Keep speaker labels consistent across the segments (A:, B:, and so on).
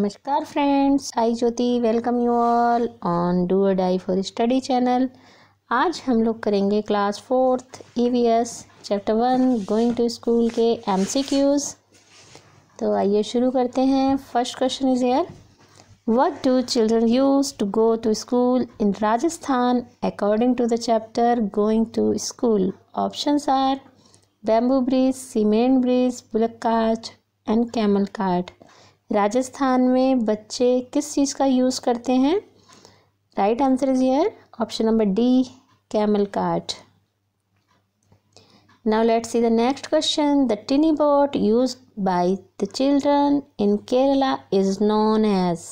A: नमस्कार friends I Jyoti, welcome you all on do or die for study channel. आज हम लोग करेंगे class fourth EVS chapter one going to school के MCQs तो आइए शुरू करते हैं। First question is here what do children use to go to school in Rajasthan according to the chapter going to school options are bamboo bridge cement bridge bullock cart and camel cart Rajasthan में बच्चे किस चीज़ का use करते हैं? Right answer is here option number D camel cart now let see the next question the tiny boat use by the children in Kerala is known as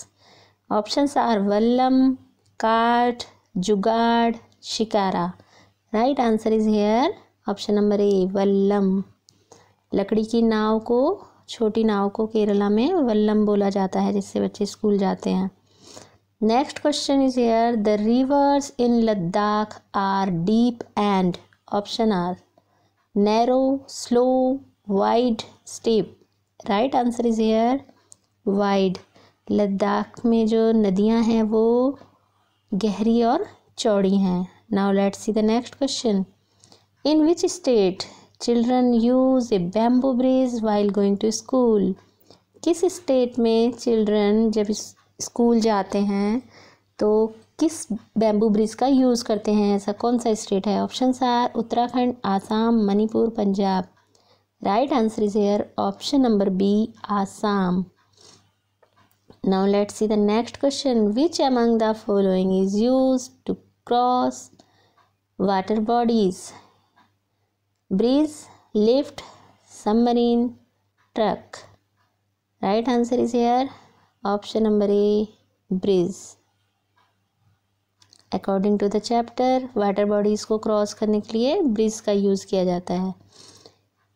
A: option are vallam cart jugaad shikara right answer is here option number A vallam लकड़ी की नाव को छोटी नाव को केरला में वल्लम बोला जाता है, जिससे बच्चे स्कूल जाते हैं। Next question is here. The rivers in Ladakh are deep and. Option are narrow, slow, wide, step. Right answer is here, wide. Ladakh में जो नदियाँ हैं, वो गहरी और चौड़ी हैं। Now let's see the next question. In which state children use a bamboo bridge while going to school किस स्टेट में चिल्ड्रन जब स्कूल जाते हैं तो किस बैम्बू ब्रिज का यूज़ करते हैं? ऐसा कौन सा स्टेट है? Option are Uttarakhand, Assam, Manipur, Punjab. Right answer is here option number B Assam. Now let see the next question which among the following is use to cross water bodies bridge lift submarine truck right answer is here option number A bridge according to the chapter water bodies को cross करने के लिए bridge का use किया जाता है।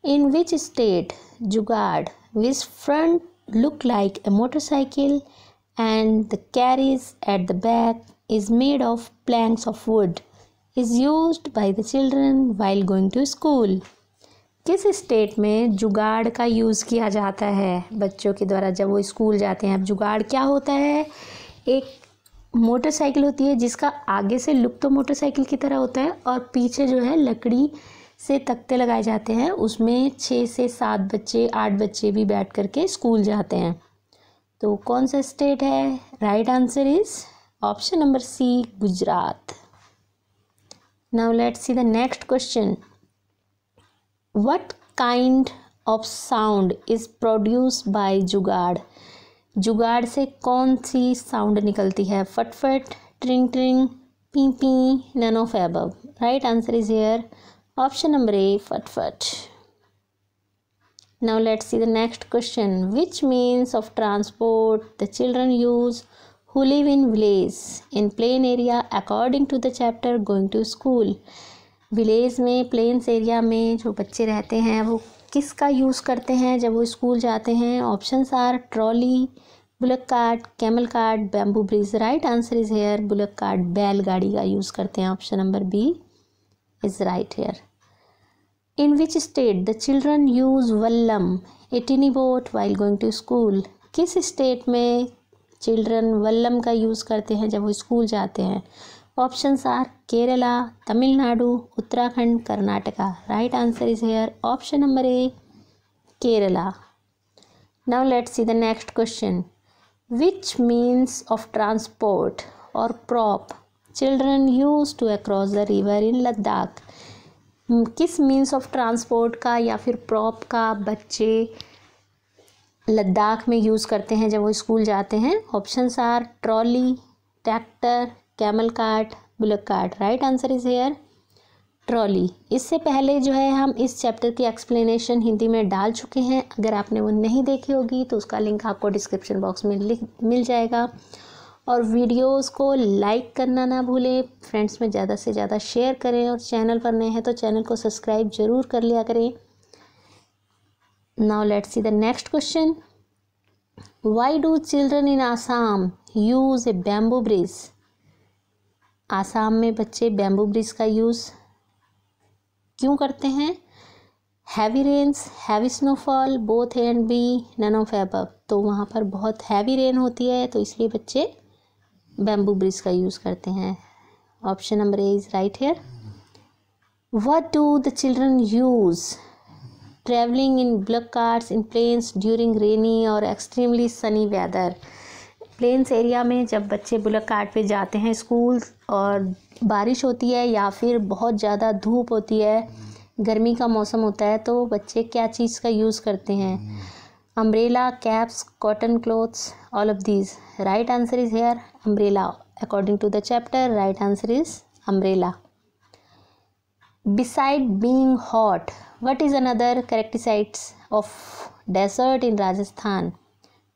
A: In which state jugaad which front look like a motorcycle and the carriage at the back is made of planks of wood is use by the children while going to school किस state में जुगाड़ का use किया जाता है? बच्चों के द्वारा जब वो स्कूल जाते हैं, अब जुगाड़ क्या होता है? एक मोटरसाइकिल होती है जिसका आगे से लुक तो मोटरसाइकिल की तरह होता है और पीछे जो है लकड़ी से तख्ते लगाए जाते हैं। उसमें छः से सात बच्चे, आठ बच्चे भी बैठ करके स्कूल जाते हैं। तो कौन सा स्टेट है? Right answer is option number C Gujarat now let's see the next question what kind of sound is produced by जुगाड़ जुगाड़ से कौन सी साउंड निकलती है फटफट ट्रिंग ट्रिंग पी P none of above right answer is here option number A फटफट now let's see the next question which means of transport the children use who live in village, in plain area, according to the chapter going to school. Village में plains area में जो बच्चे रहते हैं, वो किसका use करते हैं जब वो स्कूल जाते हैं? Options are trolley bullock cart camel cart bamboo bridge right answer is here bullock cart बैलगाड़ी का यूज़ करते हैं. Option number B is right here in which state the children use vallam a tiny boat while going to school किस state में children Vallabh का use करते हैं जब वो स्कूल जाते हैं। Options are Kerala, Tamil Nadu, Uttarakhand, Karnataka. Right answer is here. Option number A, Kerala. Now let's see the next question. Which means of transport और prop children use to across the river in Ladakh? किस means of transport का या फिर prop का बच्चे लद्दाख में use करते हैं जब वो स्कूल जाते हैं options are trolley tractor camel cart bullock cart right answer is here trolley इससे पहले जो है हम इस चैप्टर की एक्सप्लेनेशन हिंदी में डाल चुके हैं। अगर आपने वो नहीं देखी होगी तो उसका लिंक आपको डिस्क्रिप्शन बॉक्स में लिख, मिल जाएगा। और वीडियोस को लाइक करना ना भूलें फ्रेंड्स में ज़्यादा से ज़्यादा शेयर करें। और चैनल पर नए हैं तो चैनल को सब्सक्राइब ज़रूर कर लिया करें। Now, let's see the next question. Why do children in assam use a bamboo bridge Assam में बच्चे बैम्बू ब्रिज का यूज़ क्यों करते हैं? Heavy rains heavy snowfall both A and B none of above तो वहाँ पर बहुत हैवी रेन होती है तो इसलिए बच्चे बैम्बू ब्रिज का यूज़ करते हैं। Option number A is right here what do the children use travelling in bullock carts in plains during rainy और extremely sunny weather plains area में जब बच्चे बुलक कार्ट पे जाते हैं स्कूल और बारिश होती है या फिर बहुत ज़्यादा धूप होती है, गर्मी का मौसम होता है तो बच्चे क्या चीज़ का यूज़ करते हैं? Umbrella caps cotton clothes all of these right answer is here umbrella according to the chapter right answer is umbrella besides being hot what is another characteristics of desert in Rajasthan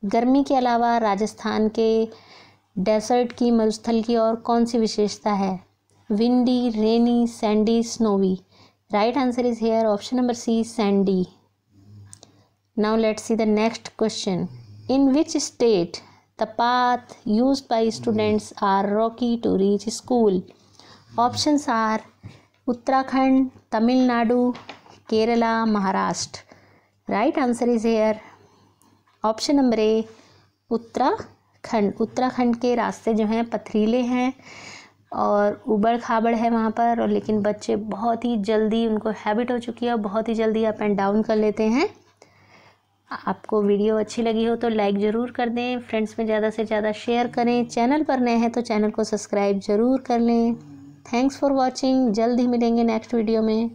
A: गर्मी के अलावा राजस्थान के dessert की मरुस्थल की और कौन सी विशेषता है? Windy rainy sandy snowy right answer is here option number C sandy now let's see the next question in which state the path use by students are rocky to reach school options Uttarakhand Tamil Nadu Kerala Maharashtra right answer is here option number A Uttarakhand Uttarakhand के रास्ते जो हैं, पथरीले हैं और उबड़ खाबड़ है वहाँ पर और लेकिन बच्चे बहुत ही जल्दी उनको हैबिट हो चुकी है और बहुत ही जल्दी अप एंड डाउन कर लेते हैं। आपको वीडियो अच्छी लगी हो तो लाइक ज़रूर कर दें। फ्रेंड्स में ज़्यादा से ज़्यादा शेयर करें। चैनल पर नए हैं तो चैनल को सब्सक्राइब ज़रूर कर लें। थैंक्स फॉर वॉचिंग जल्द ही मिलेंगे नेक्स्ट वीडियो में।